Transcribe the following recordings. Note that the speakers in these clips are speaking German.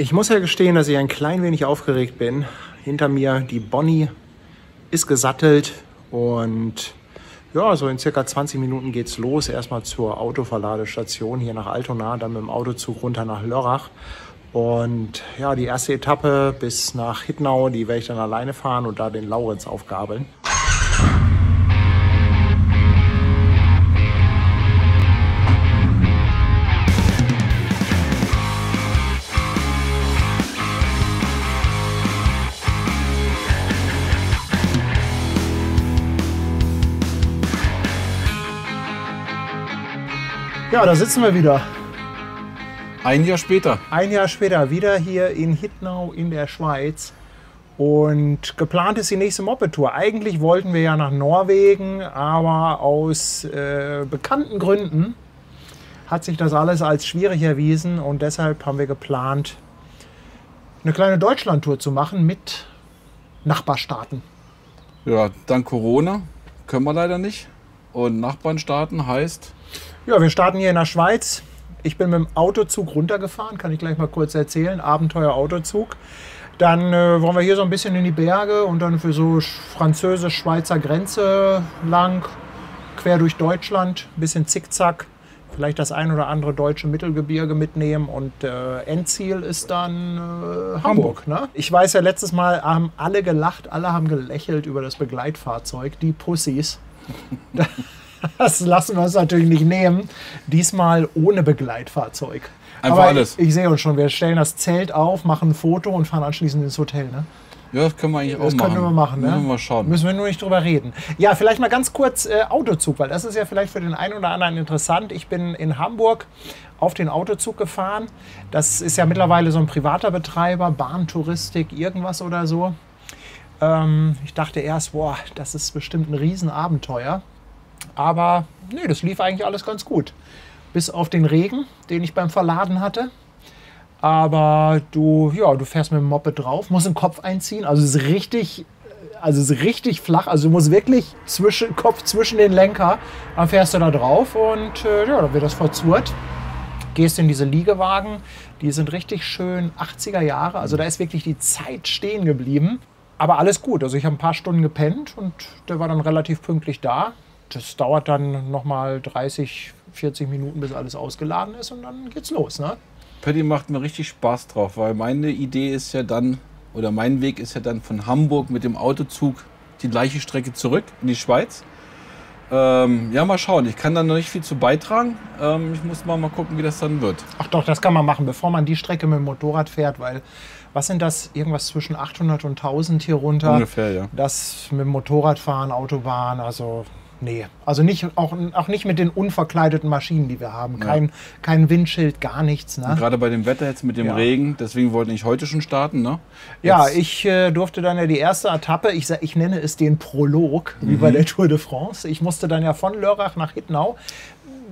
Ich muss ja gestehen, dass ich ein klein wenig aufgeregt bin. Hinter mir die Bonnie ist gesattelt und ja, so in circa 20 Minuten geht's los. Erstmal zur Autoverladestation hier nach Altona, dann mit dem Autozug runter nach Lörrach. Und ja, die erste Etappe bis nach Hittnau, die werde ich dann alleine fahren und da den Laurenz aufgabeln. Ja, da sitzen wir wieder. Ein Jahr später. Ein Jahr später wieder hier in Hittnau in der Schweiz. Und geplant ist die nächste Moped-Tour. Eigentlich wollten wir ja nach Norwegen, aber aus äh, bekannten Gründen hat sich das alles als schwierig erwiesen und deshalb haben wir geplant, eine kleine Deutschland-Tour zu machen mit Nachbarstaaten. Ja, dank Corona können wir leider nicht. Und Nachbarnstaaten heißt Ja, wir starten hier in der Schweiz. Ich bin mit dem Autozug runtergefahren, kann ich gleich mal kurz erzählen. Abenteuer-Autozug. Dann äh, wollen wir hier so ein bisschen in die Berge und dann für so französisch-schweizer Grenze lang, quer durch Deutschland, ein bisschen zickzack. Vielleicht das ein oder andere deutsche Mittelgebirge mitnehmen und äh, Endziel ist dann äh, Hamburg. Ne? Ich weiß ja, letztes Mal haben alle gelacht, alle haben gelächelt über das Begleitfahrzeug, die Pussys. Das lassen wir uns natürlich nicht nehmen. Diesmal ohne Begleitfahrzeug. Einfach Aber alles. Ich, ich sehe uns schon, wir stellen das Zelt auf, machen ein Foto und fahren anschließend ins Hotel. Ne? Ja, das können wir eigentlich Das auch machen. können wir machen. Ne? Müssen wir mal schauen. Müssen wir nur nicht drüber reden. Ja, vielleicht mal ganz kurz äh, Autozug, weil das ist ja vielleicht für den einen oder anderen interessant. Ich bin in Hamburg auf den Autozug gefahren. Das ist ja mittlerweile so ein privater Betreiber, Bahntouristik, irgendwas oder so. Ähm, ich dachte erst, boah, das ist bestimmt ein Riesenabenteuer. Aber nee, das lief eigentlich alles ganz gut. Bis auf den Regen, den ich beim Verladen hatte. Aber du, ja, du fährst mit dem Moped drauf, musst den Kopf einziehen. Also es ist richtig, also es ist richtig flach. Also du musst wirklich zwischen, Kopf zwischen den Lenker. Dann fährst du da drauf und äh, ja, dann wird das verzurrt. Gehst in diese Liegewagen, die sind richtig schön 80er Jahre. Also da ist wirklich die Zeit stehen geblieben. Aber alles gut. Also ich habe ein paar Stunden gepennt und der war dann relativ pünktlich da. Das dauert dann nochmal 30, 40 Minuten, bis alles ausgeladen ist und dann geht's los. Ne? Paddy macht mir richtig Spaß drauf, weil meine Idee ist ja dann, oder mein Weg ist ja dann von Hamburg mit dem Autozug die gleiche Strecke zurück in die Schweiz. Ähm, ja, mal schauen. Ich kann da noch nicht viel zu beitragen. Ähm, ich muss mal, mal gucken, wie das dann wird. Ach doch, das kann man machen, bevor man die Strecke mit dem Motorrad fährt, weil was sind das? Irgendwas zwischen 800 und 1000 hier runter. Ungefähr, ja. Das mit dem Motorradfahren, Autobahn, also nee. Also nicht, auch, auch nicht mit den unverkleideten Maschinen, die wir haben. Kein, kein Windschild, gar nichts. Ne? Gerade bei dem Wetter jetzt mit dem Ja. Regen, deswegen wollten ich heute schon starten, ne? Ja, ich äh, durfte dann ja die erste Etappe, ich, ich nenne es den Prolog, wie bei der Tour de France. Ich musste dann ja von Lörrach nach Hittnau.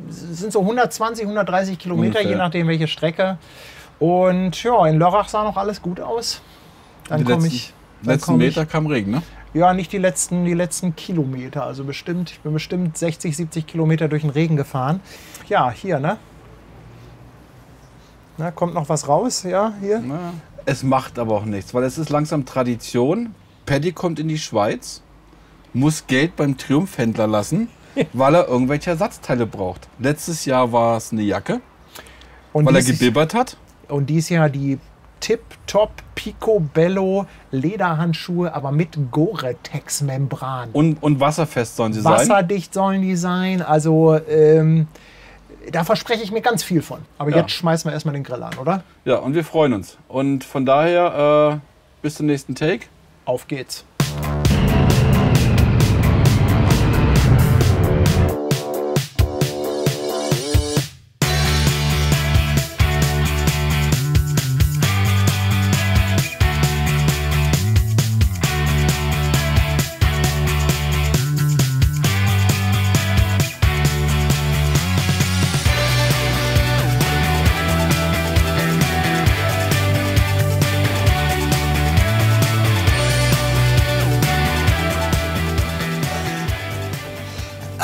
Es sind so 120, 130 Kilometer, Ungefähr. je nachdem welche Strecke. Und ja, in Lörrach sah noch alles gut aus. Dann komme ich. Letzten Meter kam Regen, ne? Ja, nicht die letzten, die letzten Kilometer. Also bestimmt, ich bin bestimmt 60, 70 Kilometer durch den Regen gefahren. Ja, hier, ne? Na, kommt noch was raus? Ja, hier. Na, es macht aber auch nichts, weil es ist langsam Tradition. Paddy kommt in die Schweiz, muss Geld beim Triumphhändler lassen, weil er irgendwelche Ersatzteile braucht. Letztes Jahr war es eine Jacke, Und weil er dieses- gebibbert hat. Und dies Jahr die Tip-Top Picobello Lederhandschuhe, aber mit Gore-Tex-Membran. Und, und wasserfest sollen sie sein. Wasserdicht sollen die sein. Also ähm, da verspreche ich mir ganz viel von. Aber Ja. jetzt schmeißen wir erstmal den Grill an, oder? Ja, und wir freuen uns. Und von daher, äh, bis zum nächsten Take. Auf geht's.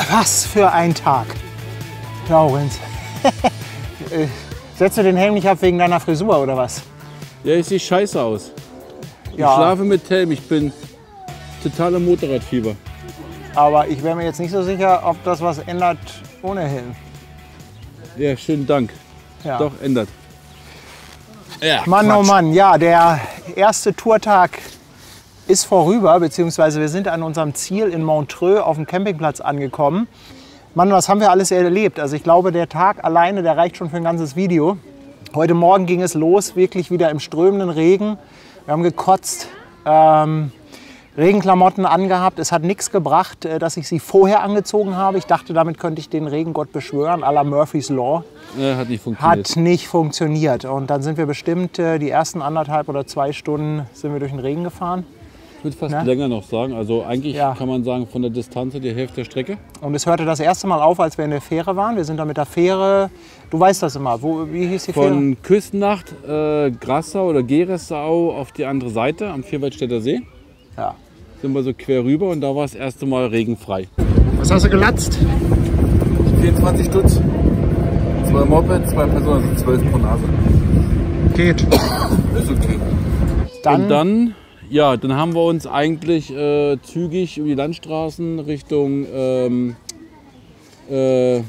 Was für ein Tag. Laurenz. Äh, Setzt du den Helm nicht ab wegen deiner Frisur oder was? Ja, ich sehe scheiße aus. Ich Ja. schlafe mit Helm, ich bin total im Motorradfieber. Aber ich wäre mir jetzt nicht so sicher, ob das was ändert ohne Helm. Ja, schönen Dank. Ja. Doch, ändert. Ja, Mann, oh Quatsch. Mann, ja, der erste Tourtag ist vorüber, beziehungsweise wir sind an unserem Ziel in Montreux auf dem Campingplatz angekommen. Mann, was haben wir alles erlebt? Also ich glaube, der Tag alleine, der reicht schon für ein ganzes Video. Heute Morgen ging es los, wirklich wieder im strömenden Regen. Wir haben gekotzt, ähm, Regenklamotten angehabt. Es hat nichts gebracht, äh, dass ich sie vorher angezogen habe. Ich dachte, damit könnte ich den Regengott beschwören, à la Murphy's Law. Ja, hat nicht funktioniert. Hat nicht funktioniert. Und dann sind wir bestimmt äh, die ersten anderthalb oder zwei Stunden sind wir durch den Regen gefahren. Ich würde fast Ne? länger noch sagen. Also eigentlich Ja. kann man sagen, von der Distanz die Hälfte der Strecke. Und es hörte das erste Mal auf, als wir in der Fähre waren. Wir sind da mit der Fähre, du weißt das immer, wo, wie hieß die Fähre? Von Küstennacht, äh, Grassau oder Geressau auf die andere Seite am Vierwaldstätter See. Ja. Sind wir so quer rüber und da war das erste Mal regenfrei. Was hast du gelatzt? 24 Stutz. Zwei Moped, zwei Personen, also 12 pro Nase. Geht. Ist okay. Dann, Und dann, ja, dann haben wir uns eigentlich äh, zügig über die Landstraßen Richtung ähm, äh, äh,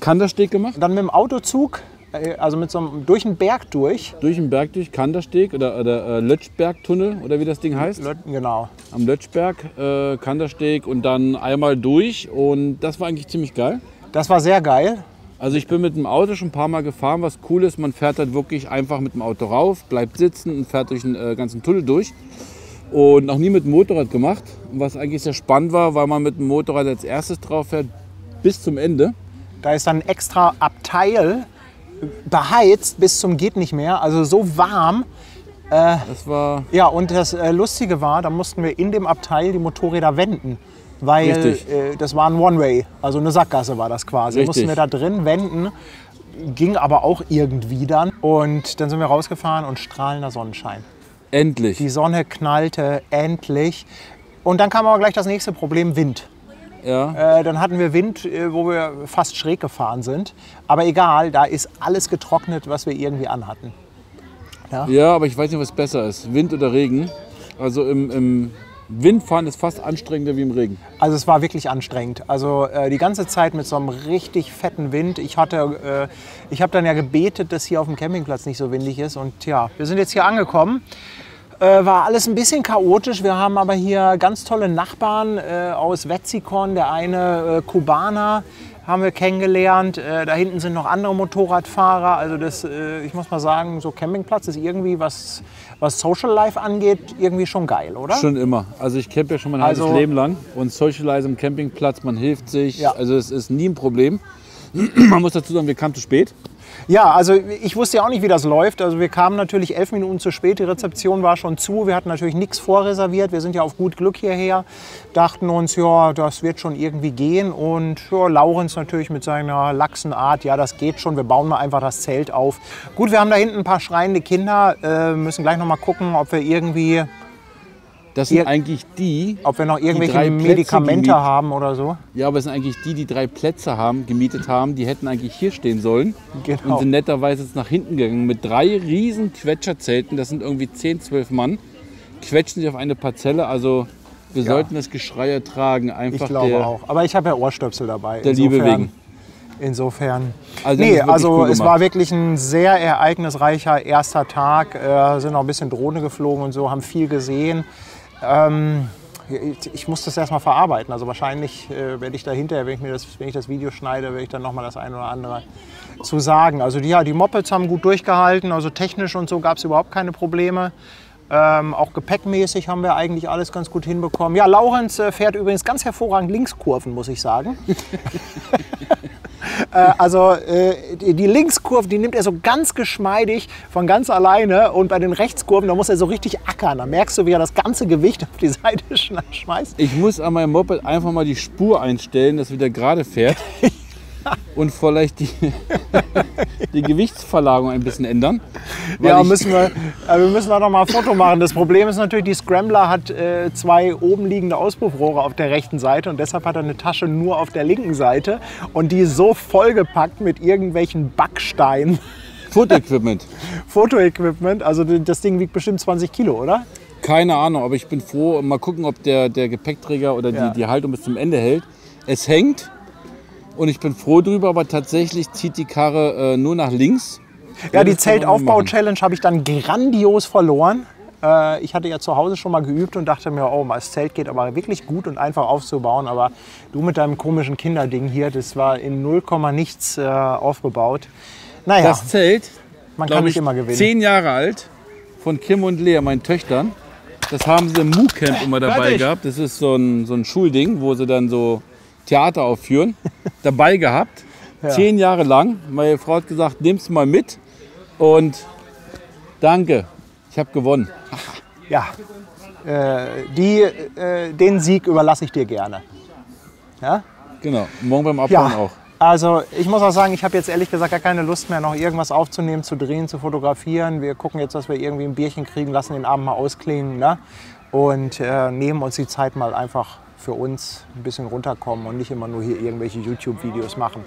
Kandersteg gemacht. dann mit dem Autozug, äh, also mit so einem, durch den Berg durch. Durch den Berg durch Kandersteg oder, oder äh, Lötschbergtunnel oder wie das Ding heißt. Genau. Am Lötschberg, äh, Kandersteg und dann einmal durch und das war eigentlich ziemlich geil. Das war sehr geil. Also ich bin mit dem Auto schon ein paar Mal gefahren. Was cool ist, man fährt halt wirklich einfach mit dem Auto rauf, bleibt sitzen und fährt durch den äh, ganzen Tunnel durch. Und noch nie mit dem Motorrad gemacht. Und was eigentlich sehr spannend war, weil man mit dem Motorrad als erstes drauf fährt bis zum Ende. Da ist dann ein extra Abteil beheizt bis zum geht nicht mehr, also so warm. Das war Ja, und das äh, Lustige war, da mussten wir in dem Abteil die Motorräder wenden. Weil äh, das war ein One-Way, also eine Sackgasse war das quasi. Richtig. Mussten wir da drin wenden, ging aber auch irgendwie dann. Und dann sind wir rausgefahren und strahlender Sonnenschein. endlich. Die Sonne knallte endlich. Und dann kam aber gleich das nächste Problem, Wind. Ja. Äh, dann hatten wir Wind, äh, wo wir fast schräg gefahren sind. Aber egal, da ist alles getrocknet, was wir irgendwie anhatten. ja, aber ich weiß nicht, was besser ist. Wind oder Regen. Also im, im Windfahren ist fast anstrengender wie im Regen. Also es war wirklich anstrengend. Also äh, die ganze Zeit mit so einem richtig fetten Wind. Ich hatte, äh, ich habe dann ja gebetet, dass hier auf dem Campingplatz nicht so windig ist. Und ja, wir sind jetzt hier angekommen. Äh, war alles ein bisschen chaotisch. Wir haben aber hier ganz tolle Nachbarn äh, aus Wetzikon. Der eine äh, Kubaner haben wir kennengelernt. Äh, da hinten sind noch andere Motorradfahrer. Also das, ich muss mal sagen, so Campingplatz ist irgendwie, was, was Social Life angeht, irgendwie schon geil, oder? Schon immer. Also ich campe ja schon mein Also- halbes Leben lang und socialize am Campingplatz, man hilft sich. Ja. Also es ist nie ein Problem. man muss dazu sagen, wir kamen zu spät. Ja, also ich wusste ja auch nicht, wie das läuft. Also wir kamen natürlich elf Minuten zu spät, die Rezeption war schon zu. Wir hatten natürlich nichts vorreserviert. Wir sind ja auf gut Glück hierher. Dachten uns, ja, das wird schon irgendwie gehen. Und ja, Laurenz natürlich mit seiner laxen Art, ja, das geht schon. Wir bauen mal einfach das Zelt auf. Gut, wir haben da hinten ein paar schreiende Kinder. Äh, müssen gleich noch mal gucken, ob wir irgendwie, Das sind Ihr- eigentlich die, ob wir noch irgendwelche Medikamente haben oder so. ja, aber es sind eigentlich die, die drei Plätze haben, gemietet haben, die hätten eigentlich hier stehen sollen. Genau. Und sind netterweise jetzt nach hinten gegangen mit drei riesen Quetscherzelten. Das sind irgendwie 10, 12 Mann. Quetschen sich auf eine Parzelle. Also wir Ja. sollten das Geschrei ertragen. Ich Einfach glaube der, auch. Aber ich habe ja Ohrstöpsel dabei. der Liebe wegen. Insofern. Also nee, also cool es war wirklich ein sehr ereignisreicher erster Tag. Äh, sind auch ein bisschen Drohne geflogen und so, haben viel gesehen. Ähm, ich, muss das erstmal verarbeiten. Also wahrscheinlich äh, werde ich da hinterher, wenn ich, mir das, wenn ich das Video schneide, werde ich dann nochmal das eine oder andere zu sagen. Also die, ja, die Mopeds haben gut durchgehalten. Also technisch und so gab es überhaupt keine Probleme. Ähm, auch gepäckmäßig haben wir eigentlich alles ganz gut hinbekommen. Ja, Laurenz äh, fährt übrigens ganz hervorragend Linkskurven, muss ich sagen. Äh, also äh, die, die Linkskurve, die nimmt er so ganz geschmeidig von ganz alleine und bei den Rechtskurven, da muss er so richtig ackern. Da merkst du, wie er das ganze Gewicht auf die Seite schmeißt. Ich muss an meinem Moped einfach mal die Spur einstellen, dass wieder gerade fährt. Und vielleicht die, die Gewichtsverlagerung ein bisschen ändern. Ja, müssen wir, äh, wir müssen da noch mal ein Foto machen. Das Problem ist natürlich, die Scrambler hat äh, zwei oben liegende Auspuffrohre auf der rechten Seite und deshalb hat er eine Tasche nur auf der linken Seite und die ist so vollgepackt mit irgendwelchen Backsteinen. Fotoequipment. Fotoequipment. Also das Ding wiegt bestimmt 20 Kilo, oder? Keine Ahnung, aber ich bin froh. Mal gucken, ob der, der Gepäckträger oder Ja. die, die Haltung bis zum Ende hält. Es hängt und ich bin froh drüber, aber tatsächlich zieht die Karre äh, nur nach links. Ja, die. Zeltaufbau-Challenge habe ich dann grandios verloren. Äh, Ich hatte ja zu Hause schon mal geübt und dachte mir, oh, das Zelt geht aber wirklich gut und einfach aufzubauen. Aber du mit deinem komischen Kinderding hier, das war in 0, nichts äh, aufgebaut. Naja, Das Zelt, man kann nicht ich, immer gewinnen. zehn Jahre alt, von Kim und Lea, meinen Töchtern. Das haben sie im Mu-Camp immer dabei Fertig. gehabt. Das ist so ein, so ein Schulding, wo sie dann so Theater aufführen. dabei gehabt. Zehn Jahre lang. Meine Frau hat gesagt, nimm's mal mit. Und danke, ich habe gewonnen. Ja, äh, die, äh, den Sieg überlasse ich dir gerne. Ja? Genau, morgen beim Abfahren Ja, auch. also ich muss auch sagen, ich habe jetzt ehrlich gesagt gar keine Lust mehr, noch irgendwas aufzunehmen, zu drehen, zu fotografieren. Wir gucken jetzt, dass wir irgendwie ein Bierchen kriegen, lassen den Abend mal ausklingen ne? und äh, nehmen uns die Zeit mal einfach für uns ein bisschen runterkommen und nicht immer nur hier irgendwelche YouTube-Videos machen.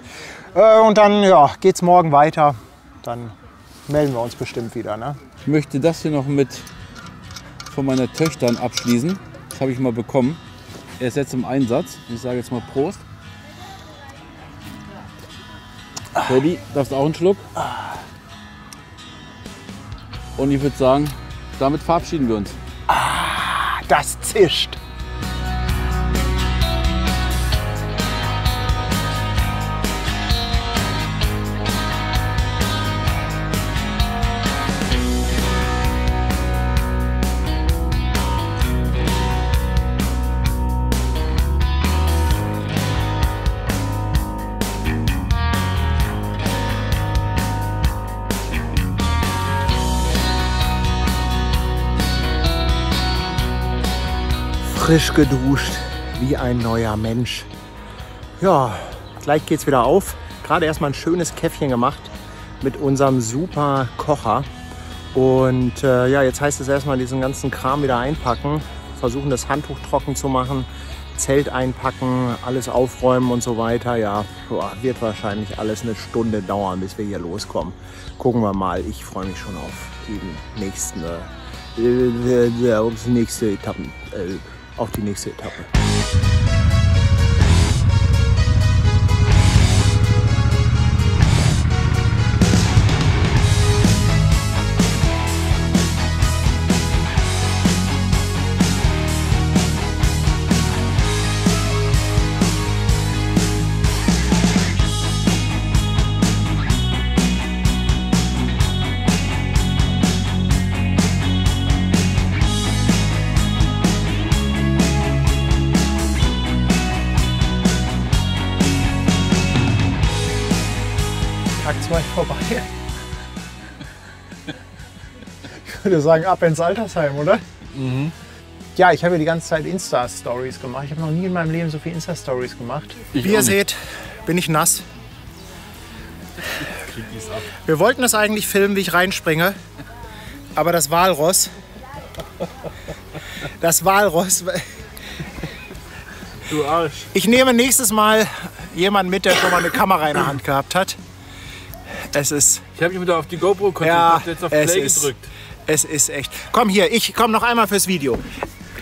Äh, und dann ja, geht's morgen weiter. Dann melden wir uns bestimmt wieder. Ne? Ich möchte das hier noch mit von meiner Töchtern abschließen. Das habe ich mal bekommen. Er ist jetzt im Einsatz. Ich sage jetzt mal Prost. Teddy, darfst du auch einen Schluck? Und ich würde sagen, damit verabschieden wir uns. Das zischt. Frisch geduscht, wie ein neuer Mensch. Ja, gleich geht's wieder auf. Gerade erstmal ein schönes Käffchen gemacht mit unserem super Kocher. Und äh, ja, jetzt heißt es erstmal diesen ganzen Kram wieder einpacken, versuchen das Handtuch trocken zu machen, Zelt einpacken, alles aufräumen und so weiter. Ja, boah, wird wahrscheinlich alles eine Stunde dauern, bis wir hier loskommen. Gucken wir mal. Ich freue mich schon auf die nächsten, äh, äh, äh, nächste Etappen, äh, auf die nächste Etappe. Würde sagen, ab ins Altersheim, oder? Ja, ich habe ja die ganze Zeit Insta-Stories gemacht. Ich habe noch nie in meinem Leben so viele Insta-Stories gemacht. Ich Wie ihr seht, bin ich nass. Wir wollten das eigentlich filmen, wie ich reinspringe. Aber das Walross. Das Walross. Du Arsch. Ich nehme nächstes Mal jemanden mit, der schon mal eine Kamera in der Hand gehabt hat. Es ist Ich habe mich wieder auf die GoPro konzentriert, Ja, jetzt auf es Play ist, gedrückt. Es ist echt. Komm hier, ich komm noch einmal fürs Video.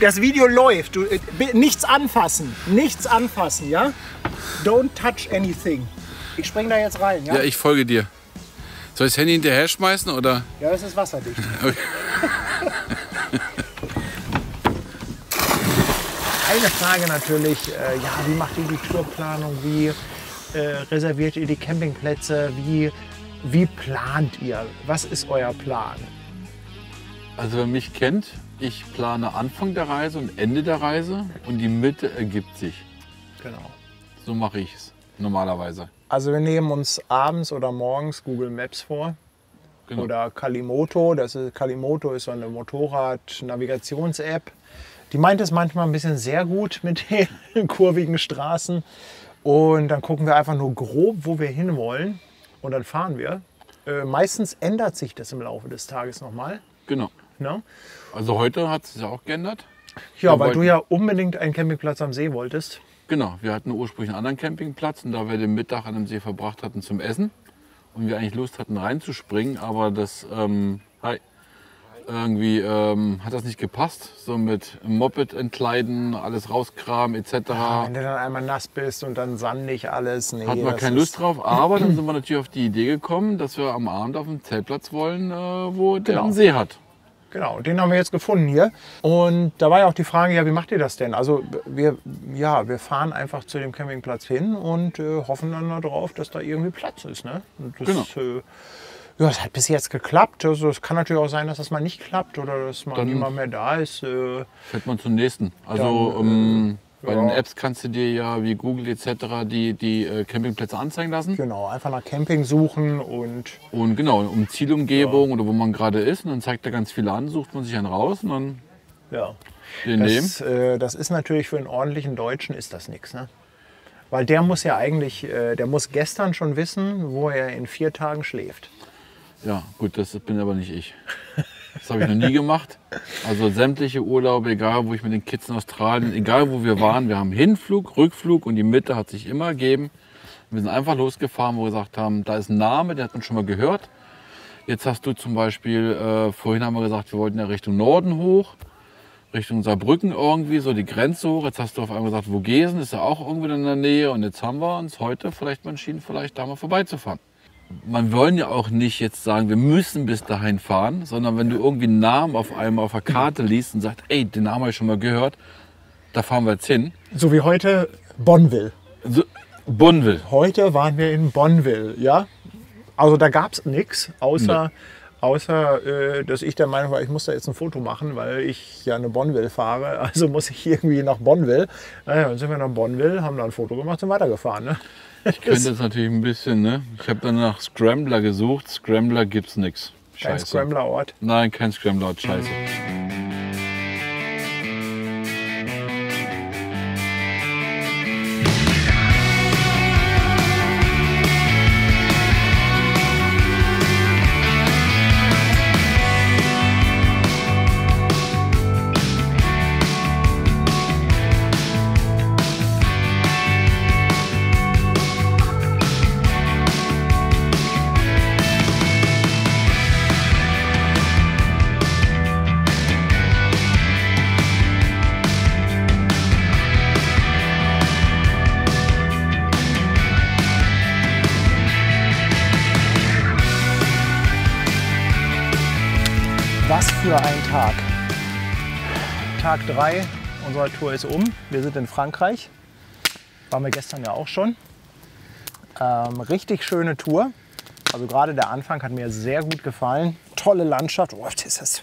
Das Video läuft. Du, äh, nichts anfassen. Nichts anfassen, ja? Don't touch anything. Ich spring da jetzt rein, ja? Ja, ich folge dir. Soll ich das Handy hinterher schmeißen oder? Ja, das ist wasserdicht. Eine Frage natürlich, äh, ja, wie macht ihr die Tourplanung? Wie äh, reserviert ihr die Campingplätze? Wie, wie plant ihr? Was ist euer Plan? Also wer mich kennt, ich plane Anfang der Reise und Ende der Reise und die Mitte ergibt sich. Genau. So mache ich es normalerweise. Also wir nehmen uns abends oder morgens Google Maps vor Genau. oder Kalimoto. Das ist, Kalimoto ist so eine Motorrad-Navigations-App. Die meint es manchmal ein bisschen sehr gut mit den kurvigen Straßen. Und dann gucken wir einfach nur grob, wo wir hinwollen. Und dann fahren wir. Äh, meistens ändert sich das im Laufe des Tages nochmal. genau. Ne? Also heute hat es sich auch geändert. Ja, Wir weil du wollten- ja unbedingt einen Campingplatz am See wolltest. Genau, wir hatten ursprünglich einen anderen Campingplatz und da wir den Mittag an dem See verbracht hatten zum Essen und wir eigentlich Lust hatten reinzuspringen, aber das ähm, hi, irgendwie ähm, hat das nicht gepasst. So mit Moped entkleiden, alles rauskramen etc. Wenn du dann einmal nass bist und dann sandig alles. Nee, Hatten wir keine Lust drauf, aber dann sind wir natürlich auf die Idee gekommen, dass wir am Abend auf einen Zeltplatz wollen, äh, wo der Genau. einen See hat. Genau, den haben wir jetzt gefunden hier. Und da war ja auch die Frage, ja, wie macht ihr das denn? Also wir, ja, wir fahren einfach zu dem Campingplatz hin und äh, hoffen dann darauf, dass da irgendwie Platz ist. Ne? Und das, äh, ja, es hat bis jetzt geklappt. Also es kann natürlich auch sein, dass das mal nicht klappt oder dass mal niemand mehr da ist. Äh, Fährt man zum nächsten. Also Dann, ähm, bei ja. den Apps kannst du dir ja wie Google etc. die, die äh, Campingplätze anzeigen lassen. genau, einfach nach Camping suchen und Und genau, um Zielumgebung oder wo man gerade ist. Und dann zeigt er ganz viele an, sucht man sich einen raus und dann ja. den. Das, äh, das ist natürlich für einen ordentlichen Deutschen ist das nichts. Ne? Weil der muss ja eigentlich, äh, der muss gestern schon wissen, wo er in vier Tagen schläft. Ja, gut, das bin aber nicht ich. Das habe ich noch nie gemacht. Also sämtliche Urlaube, egal wo ich mit den Kids in Australien, egal wo wir waren, wir haben Hinflug, Rückflug und die Mitte hat sich immer ergeben. Wir sind einfach losgefahren, wo wir gesagt haben, da ist ein Name, der hat man schon mal gehört. Jetzt hast du zum Beispiel, äh, vorhin haben wir gesagt, wir wollten ja Richtung Norden hoch, Richtung Saarbrücken irgendwie, so die Grenze hoch. Jetzt hast du auf einmal gesagt, Vogesen ist ja auch irgendwie in der Nähe und jetzt haben wir uns heute vielleicht mal entschieden, vielleicht da mal vorbeizufahren man wollen ja auch nicht jetzt sagen, wir müssen bis dahin fahren, sondern wenn du irgendwie einen Namen auf einem auf der Karte liest und sagst, ey, den Namen habe ich schon mal gehört, da fahren wir jetzt hin. So wie heute Bonneville. So, Bonneville. Heute waren wir in Bonneville, ja. Also da gab es nichts, außer, außer äh, dass ich der Meinung war, ich muss da jetzt ein Foto machen, weil ich ja eine Bonneville fahre. Also muss ich irgendwie nach Bonneville. Naja, dann sind wir nach Bonneville, haben da ein Foto gemacht und weitergefahren. Ne? Ich könnte jetzt natürlich ein bisschen, ne? Ich habe dann nach Scrambler gesucht. Scrambler gibt's nix. Kein. Scrambler-Ort. Nein, kein Scrambler, scheiße. Was 3 unserer Tour ist um. Wir sind in Frankreich. Waren wir gestern ja auch schon. Ähm, richtig schöne Tour. Also gerade der Anfang hat mir sehr gut gefallen. Tolle Landschaft. Oh, das ist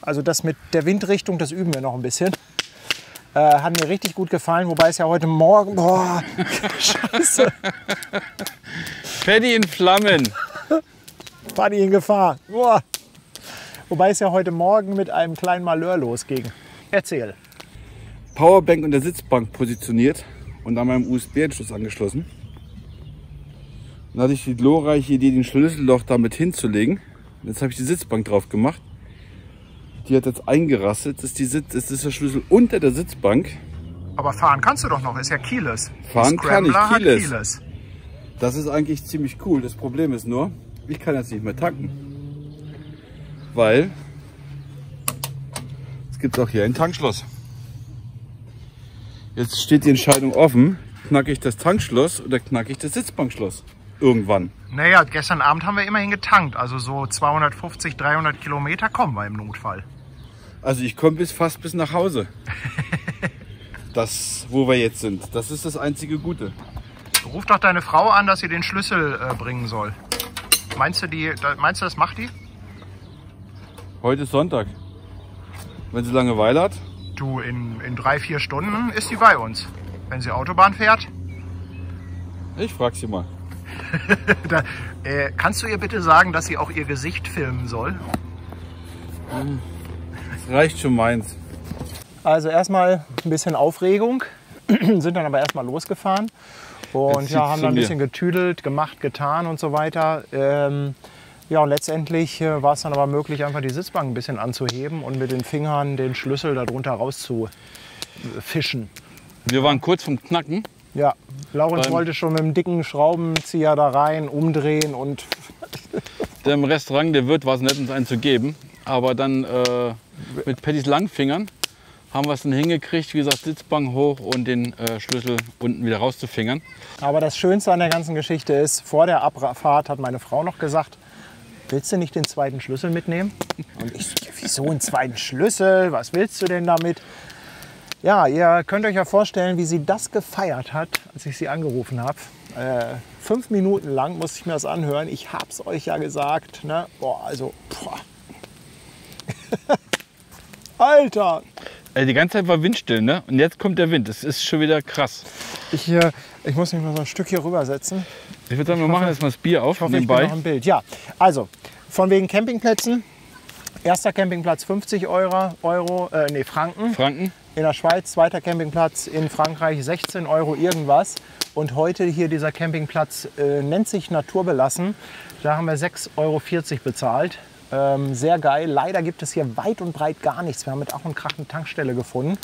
also das mit der Windrichtung, das üben wir noch ein bisschen. Äh, hat mir richtig gut gefallen, wobei es ja heute Morgen... Boah, scheiße. Paddy in Flammen. Party in Gefahr. Boah. Wobei es ja heute Morgen mit einem kleinen Malheur losging. Erzähl. Powerbank unter Sitzbank positioniert und an meinem USB-Anschluss angeschlossen. Dann hatte ich die glorreiche Idee, den Schlüsselloch damit hinzulegen. Jetzt habe ich die Sitzbank drauf gemacht. Die hat jetzt eingerastet. Das ist, die Sitz, das ist der Schlüssel unter der Sitzbank. Aber fahren kannst du doch noch, ist ja keyless. Fahren kann ich, keyless. keyless. Das ist eigentlich ziemlich cool. Das Problem ist nur, ich kann jetzt nicht mehr tanken. Weil es gibt auch hier ein Tankschloss. Jetzt steht die Entscheidung offen. Knacke ich das Tankschloss oder knacke ich das Sitzbankschloss? Irgendwann. Naja, gestern Abend haben wir immerhin getankt. Also so 250, 300 Kilometer kommen wir im Notfall. Also ich komme bis fast bis nach Hause. Das, wo wir jetzt sind. Das ist das einzige Gute. Ruf doch deine Frau an, dass sie den Schlüssel äh, bringen soll. Meinst du, die, da, meinst du, das macht die? Heute ist Sonntag. Wenn sie Langeweile hat, Du, in, in drei, vier Stunden ist sie bei uns. Wenn sie Autobahn fährt. ich frag sie mal. Da, äh, kannst du ihr bitte sagen, dass sie auch ihr Gesicht filmen soll? Das reicht schon meins. Also erstmal ein bisschen Aufregung, sind dann aber erstmal losgefahren und ja, haben dann ein bisschen getüdelt, gemacht, getan und so weiter. Ähm, ja, und letztendlich äh, war es dann aber möglich, einfach die Sitzbank ein bisschen anzuheben und mit den Fingern den Schlüssel darunter rauszufischen. Wir waren kurz vom Knacken. Ja, Laurens wollte schon mit dem dicken Schraubenzieher da rein, umdrehen und Dem Restaurant, der Wirt, war es nett, uns einen zu geben. Aber dann äh, mit Pattys Langfingern haben wir es dann hingekriegt, wie gesagt, Sitzbank hoch und den äh, Schlüssel unten wieder rauszufingern. Aber das Schönste an der ganzen Geschichte ist, vor der Abfahrt hat meine Frau noch gesagt, willst du nicht den zweiten Schlüssel mitnehmen? Und ich, so, wieso einen zweiten Schlüssel? Was willst du denn damit? Ja, ihr könnt euch ja vorstellen, wie sie das gefeiert hat, als ich sie angerufen habe. Äh, fünf Minuten lang musste ich mir das anhören. Ich hab's euch ja gesagt. Ne? Boah, also, boah. Alter! Also die ganze Zeit war windstill, ne? Und jetzt kommt der Wind. Das ist schon wieder krass. Ich, äh, ich muss mich mal so ein Stück hier rübersetzen. Ich würde sagen, wir machen jetzt mal das Bier auf Ich hoffe, ich nebenbei. noch im Bild. Ja, also von wegen Campingplätzen. Erster Campingplatz 50 Euro, Euro äh, nee, Franken. Franken. In der Schweiz, zweiter Campingplatz in Frankreich 16 Euro irgendwas. Und heute hier dieser Campingplatz äh, nennt sich Naturbelassen. Da haben wir 6,40 Euro bezahlt. Ähm, sehr geil. Leider gibt es hier weit und breit gar nichts. Wir haben mit Ach und Krach eine Tankstelle gefunden.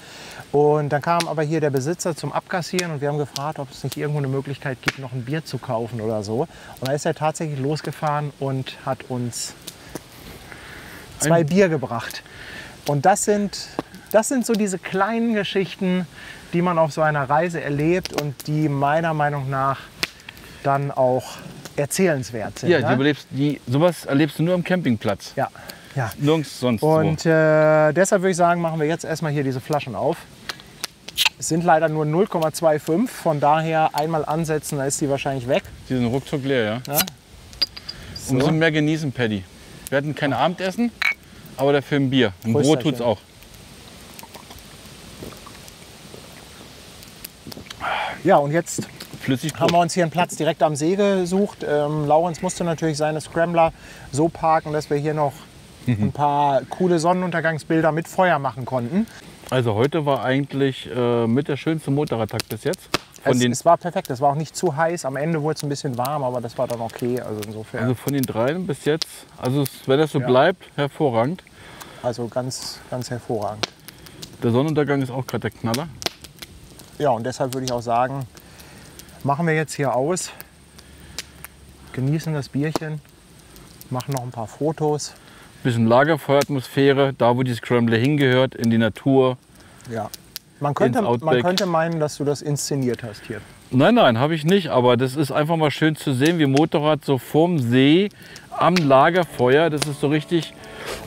Und dann kam aber hier der Besitzer zum Abkassieren und wir haben gefragt, ob es nicht irgendwo eine Möglichkeit gibt, noch ein Bier zu kaufen oder so. Und da ist er tatsächlich losgefahren und hat uns zwei Ein- Bier gebracht. Und das sind, das sind so diese kleinen Geschichten, die man auf so einer Reise erlebt und die meiner Meinung nach dann auch erzählenswert sind. Ja, ne? die überlebst, die, sowas erlebst du nur am Campingplatz. ja, ja. Nirgends sonst Und äh, deshalb würde ich sagen, machen wir jetzt erstmal hier diese Flaschen auf. Es sind leider nur 0,25, von daher einmal ansetzen, dann ist die wahrscheinlich weg. so. Die sind ruckzuck leer, ja. Ja. Und müssen mehr genießen, Paddy. Wir hatten kein Abendessen, aber dafür ein Bier. Ein Brot tut's auch. Ja, und jetzt Flüssig haben wir uns hier einen Platz direkt am See gesucht. Ähm, Laurenz musste natürlich seine Scrambler so parken, dass wir hier noch Mhm. ein paar coole Sonnenuntergangsbilder mit Feuer machen konnten. Also heute war eigentlich äh, mit der schönste Motorradtag bis jetzt. Es, es war perfekt, es war auch nicht zu heiß. Am Ende wurde es ein bisschen warm, aber das war dann okay. Also insofern, also von den dreien bis jetzt, also wenn das so Ja. bleibt, hervorragend. also ganz, ganz hervorragend. Der Sonnenuntergang ist auch gerade der Knaller. Ja, und deshalb würde ich auch sagen, machen wir jetzt hier aus, genießen das Bierchen, machen noch ein paar Fotos. Bisschen Lagerfeueratmosphäre, da wo die Scrambler hingehört, in die Natur. Ja. Man könnte, man könnte meinen, dass du das inszeniert hast hier. Nein, nein, habe ich nicht. Aber das ist einfach mal schön zu sehen, wie Motorrad so vorm See am Lagerfeuer. Das ist so richtig.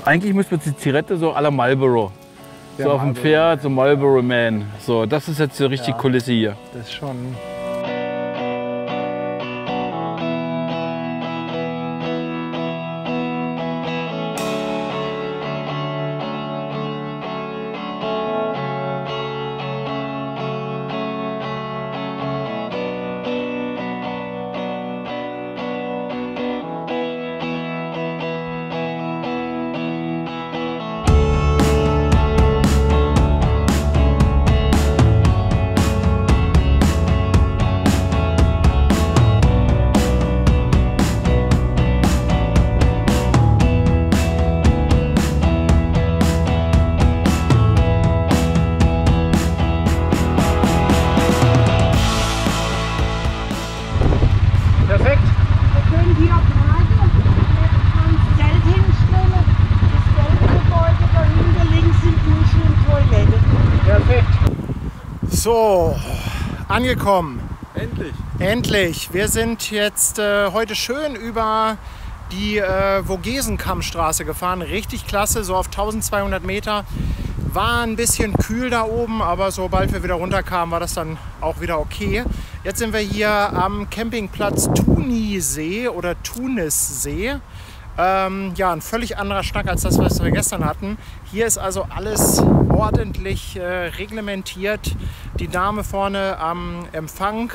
Eigentlich müsste man die Zigarette so à la Marlboro. So auf dem Marlboro, Pferd, so Marlboro Man. So, das ist jetzt so richtig Ja. Kulisse hier. Das ist schon. So, angekommen. Endlich. Endlich. Wir sind jetzt äh, heute schön über die äh, Vogesenkammstraße gefahren. Richtig klasse, so auf 1200 Meter. War ein bisschen kühl da oben, aber sobald wir wieder runterkamen, war das dann auch wieder okay. Jetzt sind wir hier am Campingplatz Tunisee oder Tunissee. Ähm, ja, ein völlig anderer Schnack als das, was wir gestern hatten. Hier ist also alles ordentlich äh, reglementiert. Die Dame vorne am Empfang,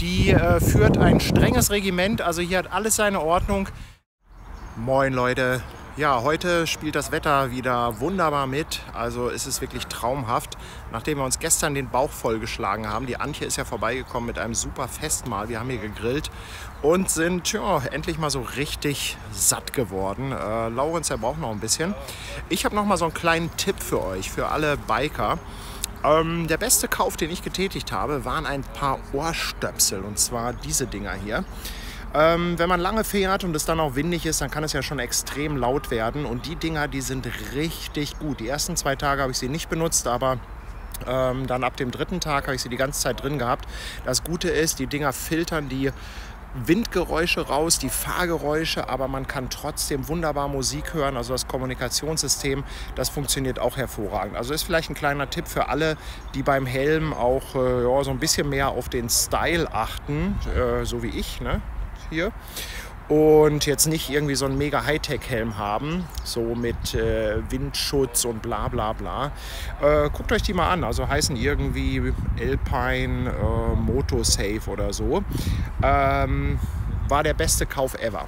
die äh, führt ein strenges Regiment. Also hier hat alles seine Ordnung. Moin Leute. Ja, heute spielt das Wetter wieder wunderbar mit. Also es ist wirklich traumhaft. Nachdem wir uns gestern den Bauch vollgeschlagen haben, die Antje ist ja vorbeigekommen mit einem super Festmahl. Wir haben hier gegrillt und sind ja, endlich mal so richtig satt geworden. Äh, Laurenz, der braucht noch ein bisschen. Ich habe noch mal so einen kleinen Tipp für euch, für alle Biker. Ähm, der beste Kauf, den ich getätigt habe, waren ein paar Ohrstöpsel. Und zwar diese Dinger hier. Ähm, wenn man lange fährt und es dann auch windig ist, dann kann es ja schon extrem laut werden. Und die Dinger, die sind richtig gut. Die ersten zwei Tage habe ich sie nicht benutzt, aber ähm, dann ab dem dritten Tag habe ich sie die ganze Zeit drin gehabt. Das Gute ist, die Dinger filtern die Windgeräusche raus, die Fahrgeräusche, aber man kann trotzdem wunderbar Musik hören. Also das Kommunikationssystem, das funktioniert auch hervorragend. Also ist vielleicht ein kleiner Tipp für alle, die beim Helm auch äh, ja, so ein bisschen mehr auf den Style achten, äh, so wie ich ne? hier und jetzt nicht irgendwie so einen mega Hightech-Helm haben, so mit äh, Windschutz und bla bla bla. Äh, guckt euch die mal an, also heißen irgendwie Alpine äh, Motosafe oder so. Ähm, war der beste Kauf ever.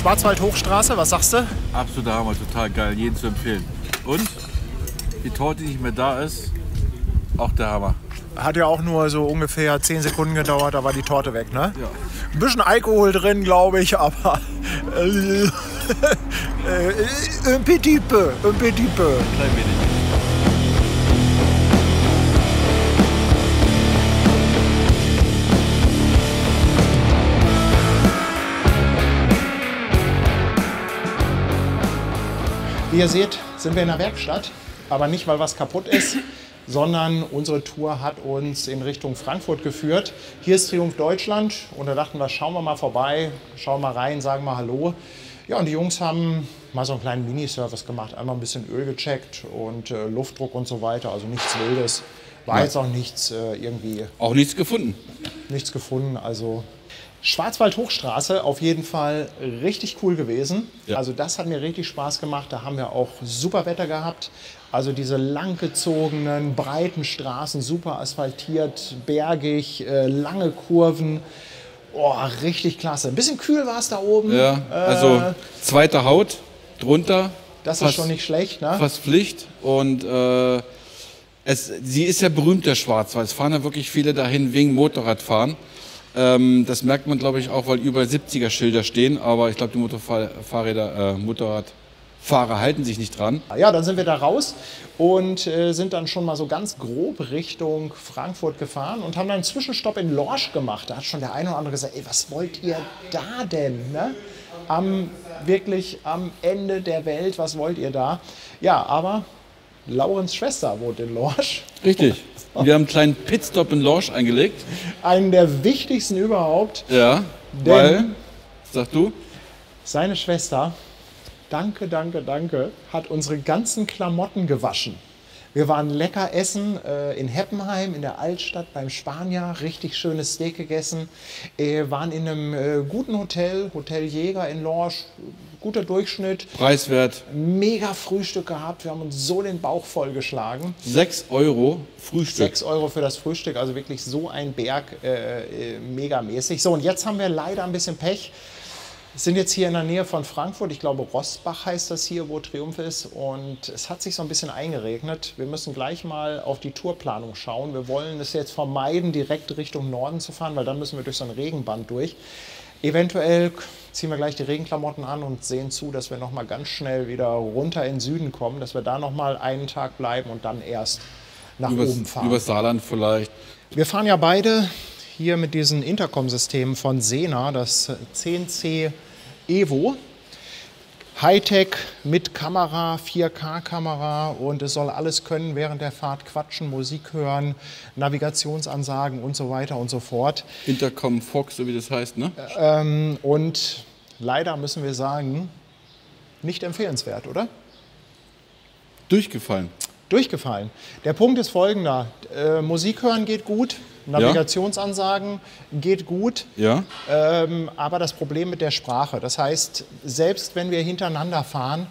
Schwarzwald-Hochstraße, was sagst du? Absoluter Hammer, total geil, jeden zu empfehlen. Und die Torte, die nicht mehr da ist, auch der Hammer. Hat ja auch nur so ungefähr 10 Sekunden gedauert, da war die Torte weg, ne? Ja. Ein bisschen Alkohol drin, glaube ich, aber. Äh, äh, un petit peu, un petit peu. Klein wenig. Ihr seht, sind wir in der Werkstatt, aber nicht, weil was kaputt ist, sondern unsere Tour hat uns in Richtung Frankfurt geführt. Hier ist Triumph Deutschland und da dachten wir, schauen wir mal vorbei, schauen mal rein, sagen mal Hallo. Ja, und die Jungs haben mal so einen kleinen Miniservice gemacht, einmal ein bisschen Öl gecheckt und äh, Luftdruck und so weiter, also nichts Wildes. War Ja. jetzt auch nichts äh, irgendwie Auch nichts gefunden. nichts gefunden. Also Schwarzwald-Hochstraße auf jeden Fall richtig cool gewesen. Ja. Also das hat mir richtig Spaß gemacht. Da haben wir auch super Wetter gehabt. Also diese langgezogenen, breiten Straßen, super asphaltiert, bergig, äh, lange Kurven. Oh, richtig klasse. Ein bisschen kühl war es da oben. Ja, also Äh, zweite Haut drunter. das fast- ist schon nicht schlecht, ne? Fast Pflicht. Und äh, es, sie ist ja berühmt, der Schwarzwald. Es fahren ja wirklich viele dahin wegen Motorradfahren. Ähm, das merkt man, glaube ich, auch, weil überall 70er-Schilder stehen. Aber ich glaube, die Motorfahrräder, äh, Motorradfahrer halten sich nicht dran. Ja, dann sind wir da raus und äh, sind dann schon mal so ganz grob Richtung Frankfurt gefahren und haben dann einen Zwischenstopp in Lorsch gemacht. Da hat schon der eine oder andere gesagt, ey, was wollt ihr da denn? Ne? Am, wirklich am Ende der Welt, was wollt ihr da? Ja, aber Laurens Schwester wohnt in Lorsch. Richtig. Wir haben einen kleinen Pitstop in Lorsch eingelegt. Einen der wichtigsten überhaupt. Ja, weil, sag du, Seine Schwester, danke, danke, danke, hat unsere ganzen Klamotten gewaschen. Wir waren lecker essen äh, in Heppenheim, in der Altstadt beim Spanier, richtig schönes Steak gegessen, äh, waren in einem äh, guten Hotel, Hotel Jäger in Lorsch, guter Durchschnitt, preiswert mega Frühstück gehabt, wir haben uns so den Bauch vollgeschlagen. 6 Euro Frühstück. 6 Euro für das Frühstück, also wirklich so ein Berg, äh, äh, megamäßig. So, und jetzt haben wir leider ein bisschen Pech. sind jetzt hier in der Nähe von Frankfurt. Ich glaube, Rosbach heißt das hier, wo Triumph ist. Und es hat sich so ein bisschen eingeregnet. Wir müssen gleich mal auf die Tourplanung schauen. Wir wollen es jetzt vermeiden, direkt Richtung Norden zu fahren, weil dann müssen wir durch so ein Regenband durch. Eventuell ziehen wir gleich die Regenklamotten an und sehen zu, dass wir noch mal ganz schnell wieder runter in den Süden kommen, dass wir da noch mal einen Tag bleiben und dann erst nach Übers, oben fahren. übers Saarland vielleicht. Wir fahren ja beide hier mit diesen Intercom-Systemen von Sena, das 10C Evo. Hightech mit Kamera, 4K-Kamera und es soll alles können während der Fahrt quatschen, Musik hören, Navigationsansagen und so weiter und so fort. Intercom Fox, so wie das heißt, ne? Ähm, und leider müssen wir sagen, nicht empfehlenswert, oder? Durchgefallen. Durchgefallen. Der Punkt ist folgender. Äh, Musik hören geht gut, Navigationsansagen geht gut, Ja? ähm, aber das Problem mit der Sprache. Das heißt, selbst wenn wir hintereinander fahren,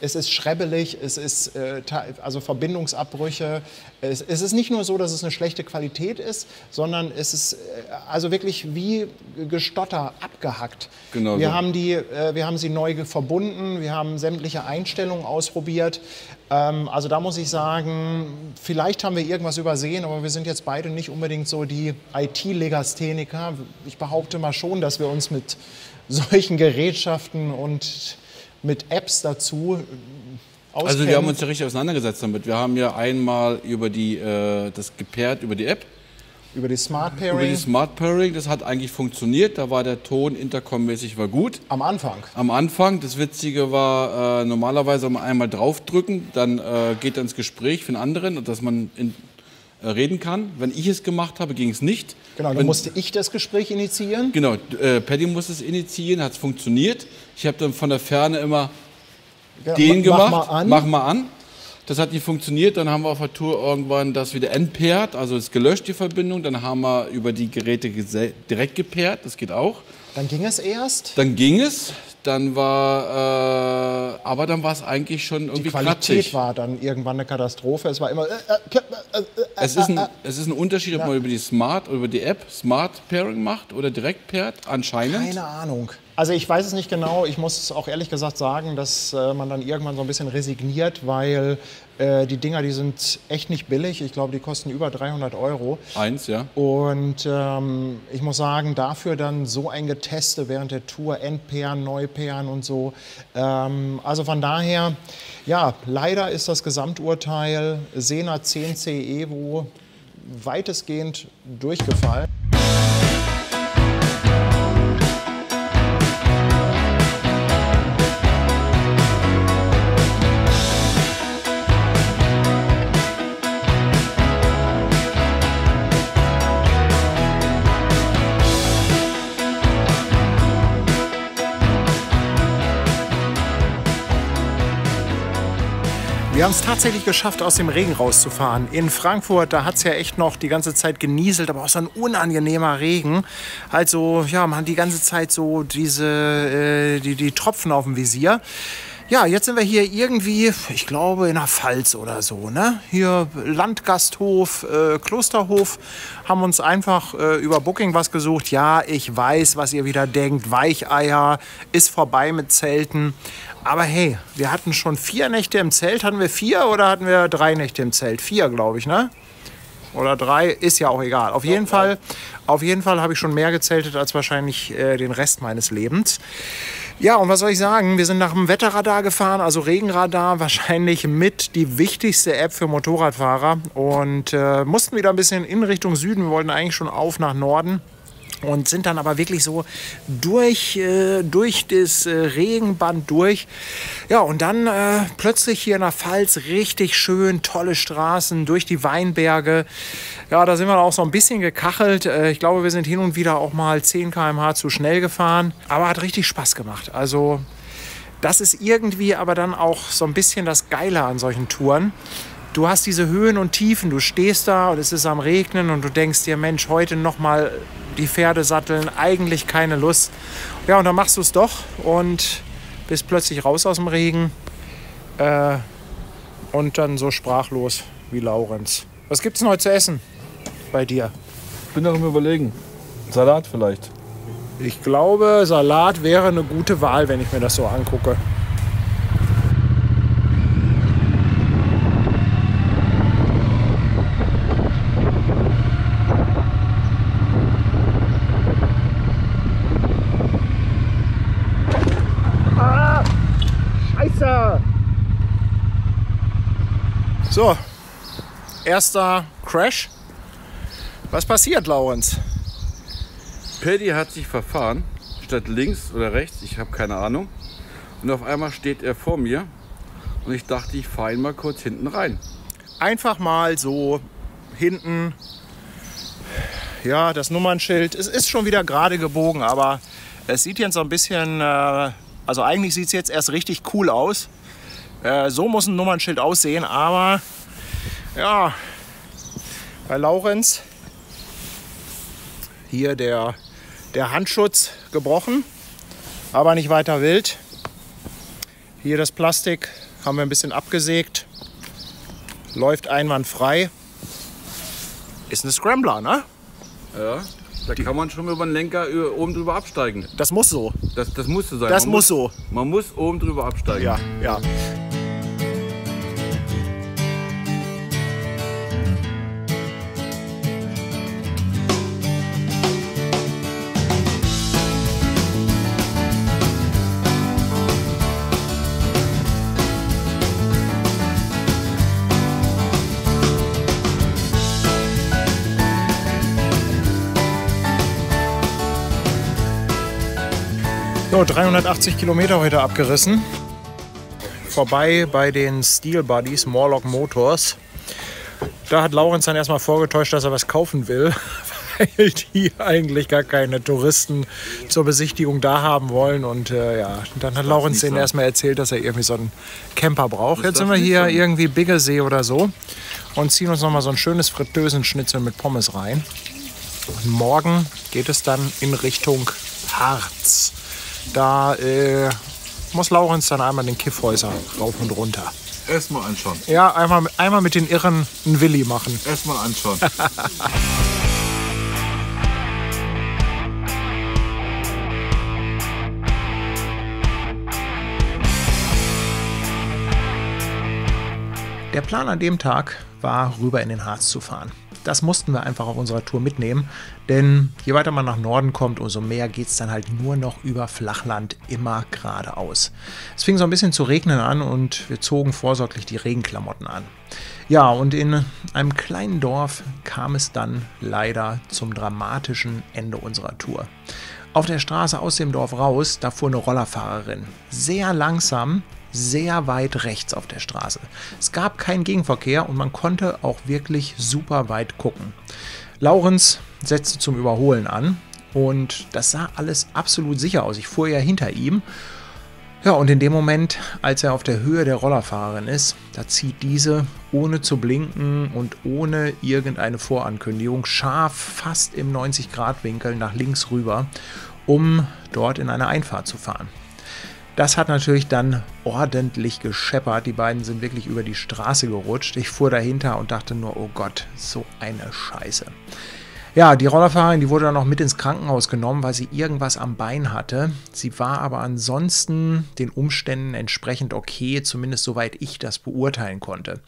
es ist schrebbelig, es ist äh, also Verbindungsabbrüche. Es, es ist nicht nur so, dass es eine schlechte Qualität ist, sondern es ist äh, also wirklich wie Gestotter abgehackt. Genau wir, so. haben die, äh, wir haben sie neu verbunden, wir haben sämtliche Einstellungen ausprobiert. Ähm, also da muss ich sagen, vielleicht haben wir irgendwas übersehen, aber wir sind jetzt beide nicht unbedingt so die IT-Legastheniker. Ich behaupte mal schon, dass wir uns mit solchen Gerätschaften und mit Apps dazu äh, auskennen. Also wir haben uns ja richtig auseinandergesetzt damit. Wir haben ja einmal über die, äh, das gepaart über die App, über die Smart über die Pairing Smart Pairing. Das hat eigentlich funktioniert. Da war der Ton intercommäßig war gut. am Anfang. Am Anfang, das Witzige war, äh, normalerweise mal einmal draufdrücken, dann äh, geht er ins Gespräch für den anderen, dass man in, reden kann. Wenn ich es gemacht habe, ging es nicht. Genau, dann Wenn- musste ich das Gespräch initiieren. Genau, äh, Paddy musste es initiieren, hat es funktioniert. Ich habe dann von der Ferne immer Ja, den mach gemacht. mal an. Mach mal an. Das hat nicht funktioniert. Dann haben wir auf der Tour irgendwann das wieder entpairt, also ist gelöscht die Verbindung. Dann haben wir über die Geräte direkt gepaart, das geht auch. Dann ging es erst. Dann ging es. Dann war, äh, aber dann war es eigentlich schon Die irgendwie Qualität kratzig. war dann irgendwann eine Katastrophe. Es war immer. Äh, äh, äh, äh, Es ist, ein, es ist ein Unterschied, ob man über die Smart oder über die App Smart Pairing macht oder direkt pairt, anscheinend. Keine Ahnung. Also ich weiß es nicht genau. Ich muss auch ehrlich gesagt sagen, dass äh, man dann irgendwann so ein bisschen resigniert, weil äh, die Dinger, die sind echt nicht billig. Ich glaube, die kosten über 300 Euro. Eins, ja. Und ähm, ich muss sagen, dafür dann so ein Geteste während der Tour, Endpairen, Neupairen und so. Ähm, also von daher, ja, leider ist das Gesamturteil Sena 10C Evo weitestgehend durchgefallen. Wir haben es tatsächlich geschafft, aus dem Regen rauszufahren. In Frankfurt, da hat es ja echt noch die ganze Zeit genieselt, aber auch so ein unangenehmer Regen. Also, ja, man hat die ganze Zeit so diese, äh, die, die Tropfen auf dem Visier. Ja, jetzt sind wir hier irgendwie, ich glaube, in der Pfalz oder so. Ne? Hier Landgasthof, äh, Klosterhof, haben uns einfach äh, über Booking was gesucht. Ja, ich weiß, was ihr wieder denkt. Weicheier, ist vorbei mit Zelten. Aber hey, wir hatten schon vier Nächte im Zelt. Hatten wir vier oder hatten wir drei Nächte im Zelt? Vier, glaube ich, ne? Oder drei, ist ja auch egal. Auf jeden Fall, auf jeden Fall habe ich schon mehr gezeltet als wahrscheinlich äh, den Rest meines Lebens. Ja, und was soll ich sagen? Wir sind nach dem Wetterradar gefahren, also Regenradar, wahrscheinlich mit die wichtigste App für Motorradfahrer. Und äh, mussten wieder ein bisschen in Richtung Süden. Wir wollten eigentlich schon auf nach Norden und sind dann aber wirklich so durch, äh, durch das äh, Regenband durch. Ja, und dann äh, plötzlich hier in der Pfalz richtig schön, tolle Straßen durch die Weinberge. Ja, da sind wir auch so ein bisschen gekachelt. Äh, ich glaube, wir sind hin und wieder auch mal 10 km/h zu schnell gefahren. Aber hat richtig Spaß gemacht. Also, das ist irgendwie aber dann auch so ein bisschen das Geile an solchen Touren. Du hast diese Höhen und Tiefen, du stehst da und es ist am Regnen und du denkst dir, Mensch, heute noch mal die Pferde satteln, eigentlich keine Lust. Ja, und dann machst du es doch und bist plötzlich raus aus dem Regen äh, und dann so sprachlos wie Laurenz. Was gibt's denn heute zu essen bei dir? Ich bin noch im Überlegen. Salat vielleicht. Ich glaube, Salat wäre eine gute Wahl, wenn ich mir das so angucke. Ah, Scheiße! So, erster Crash. Was passiert, Laurenz? Paddy hat sich verfahren, statt links oder rechts, ich habe keine Ahnung. Und auf einmal steht er vor mir und ich dachte, ich fahre ihn mal kurz hinten rein. einfach mal so hinten, ja, das Nummernschild. Es ist schon wieder gerade gebogen, aber es sieht jetzt so ein bisschen, äh, also eigentlich sieht es jetzt erst richtig cool aus. Äh, so muss ein Nummernschild aussehen, aber Ja, bei Laurenz hier der, der Handschutz gebrochen, aber nicht weiter wild. Hier das Plastik haben wir ein bisschen abgesägt, läuft einwandfrei. Ist eine Scrambler, ne? Ja, da kann man schon über den Lenker über- oben drüber absteigen. Das muss so. Das, das muss so sein. Das man muss so. Man muss oben drüber absteigen. Ja, ja. 380 Kilometer heute abgerissen. Vorbei bei den Steel Buddies Morlock Motors. Da hat Laurenz dann erstmal vorgetäuscht, dass er was kaufen will, weil die eigentlich gar keine Touristen zur Besichtigung da haben wollen. Und äh, ja, dann hat Laurenz denen erstmal erzählt, dass er irgendwie so einen Camper braucht. Jetzt sind wir hier irgendwie Biggesee oder so und ziehen uns nochmal so ein schönes Fritteusenschnitzel mit Pommes rein. Und morgen geht es dann in Richtung Harz. Da äh, muss Laurenz dann einmal den Kiffhäuser rauf und runter. Erstmal anschauen. Ja, einmal, einmal mit den Irren einen Willi machen. Erstmal anschauen. Der Plan an dem Tag war, rüber in den Harz zu fahren. Das mussten wir einfach auf unserer Tour mitnehmen, denn je weiter man nach Norden kommt, umso mehr geht es dann halt nur noch über Flachland immer geradeaus. Es fing so ein bisschen zu regnen an und wir zogen vorsorglich die Regenklamotten an. Ja, und in einem kleinen Dorf kam es dann leider zum dramatischen Ende unserer Tour. Auf der Straße aus dem Dorf raus, da fuhr eine Rollerfahrerin. Sehr langsam, sehr weit rechts auf der Straße. Es gab keinen Gegenverkehr und man konnte auch wirklich super weit gucken. Laurenz setzte zum Überholen an und das sah alles absolut sicher aus. Ich fuhr ja hinter ihm. Ja, und in dem Moment, als er auf der Höhe der Rollerfahrerin ist, da zieht diese, ohne zu blinken und ohne irgendeine Vorankündigung, scharf fast im 90-Grad-Winkel nach links rüber, um dort in eine Einfahrt zu fahren. Das hat natürlich dann ordentlich gescheppert. Die beiden sind wirklich über die Straße gerutscht. Ich fuhr dahinter und dachte nur, oh Gott, so eine Scheiße. Ja, die Rollerfahrerin, die wurde dann noch mit ins Krankenhaus genommen, weil sie irgendwas am Bein hatte. Sie war aber ansonsten den Umständen entsprechend okay, zumindest soweit ich das beurteilen konnte.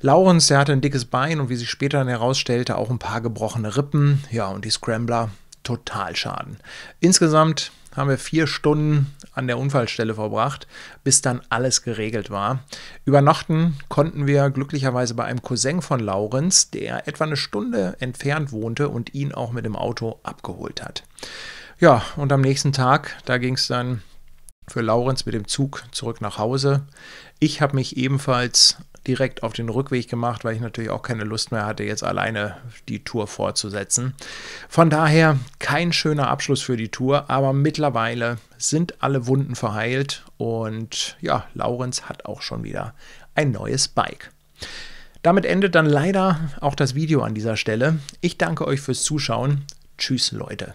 Laurens, der hatte ein dickes Bein und wie sich später dann herausstellte, auch ein paar gebrochene Rippen. Ja, und die Scrambler, total Schaden. Insgesamt haben wir vier Stunden an der Unfallstelle verbracht, bis dann alles geregelt war. Übernachten konnten wir glücklicherweise bei einem Cousin von Laurenz, der etwa eine Stunde entfernt wohnte und ihn auch mit dem Auto abgeholt hat. Ja, und am nächsten Tag, da ging es dann für Laurenz mit dem Zug zurück nach Hause. Ich habe mich ebenfalls direkt auf den Rückweg gemacht, weil ich natürlich auch keine Lust mehr hatte, jetzt alleine die Tour fortzusetzen. Von daher kein schöner Abschluss für die Tour, aber mittlerweile sind alle Wunden verheilt und ja, Laurenz hat auch schon wieder ein neues Bike. Damit endet dann leider auch das Video an dieser Stelle. Ich danke euch fürs Zuschauen. Tschüss Leute.